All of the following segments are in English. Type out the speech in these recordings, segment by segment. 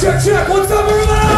check, check. What's up, everybody?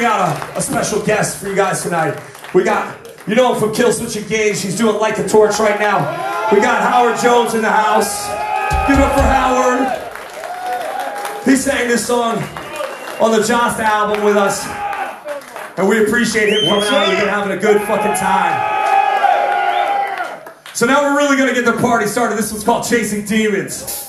We got a, a special guest for you guys tonight. We got, you know him from Killswitch Engage. He's doing Light the Torch right now. We got Howard Jones in the house. Give it up for Howard. He sang this song on the Jasta album with us. And we appreciate him coming out. We've having a good fucking time. So now we're really gonna get the party started. This one's called Chasing Demons.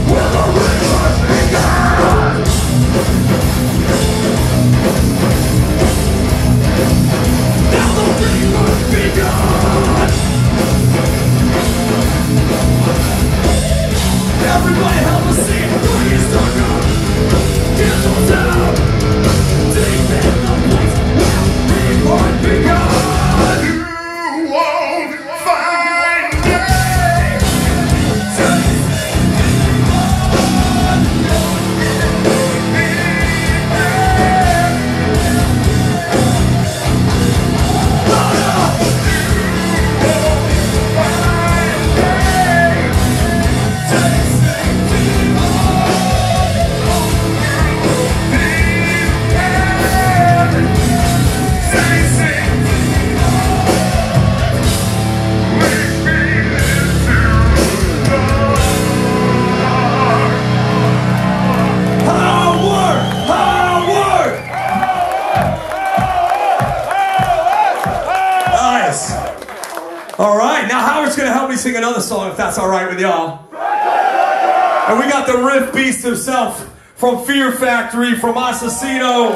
Me sing another song if that's all right with y'all. And we got the riff beast himself from Fear Factory, from Asesino.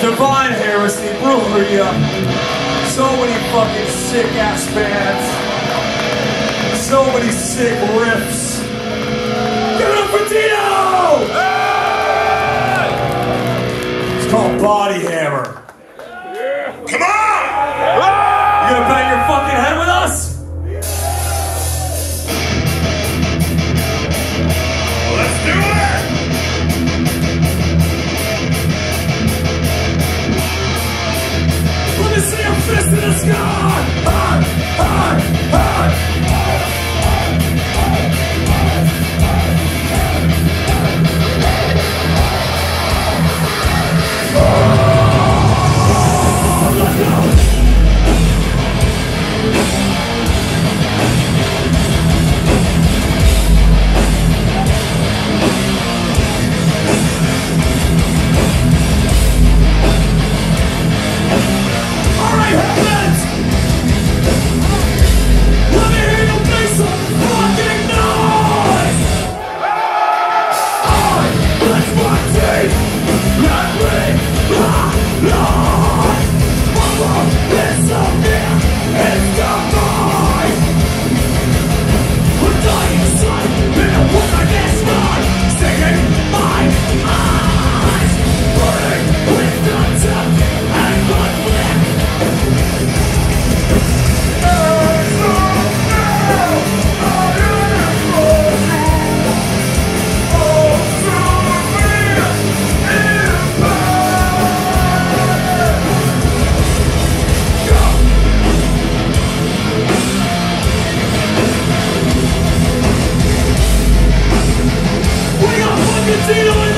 Divine Heresy, Brujeria. So many fucking sick ass bands. So many sick riffs. Give it up for Dino! It's called Bodyhammer.